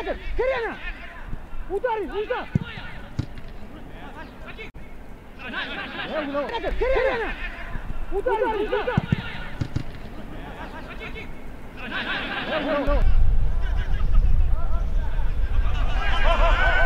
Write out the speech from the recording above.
Кадр, Карена! Удари, нужда! Кадр, Карена! Удари, нужда! Oh, oh, oh.